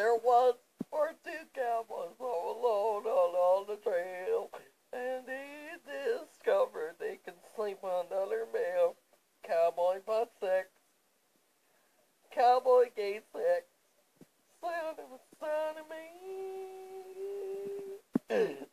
There was or two cowboys all alone on, on the trail, and they discovered they could sleep on another male. Cowboy bought six. Cowboy gave six. Son of a son of me.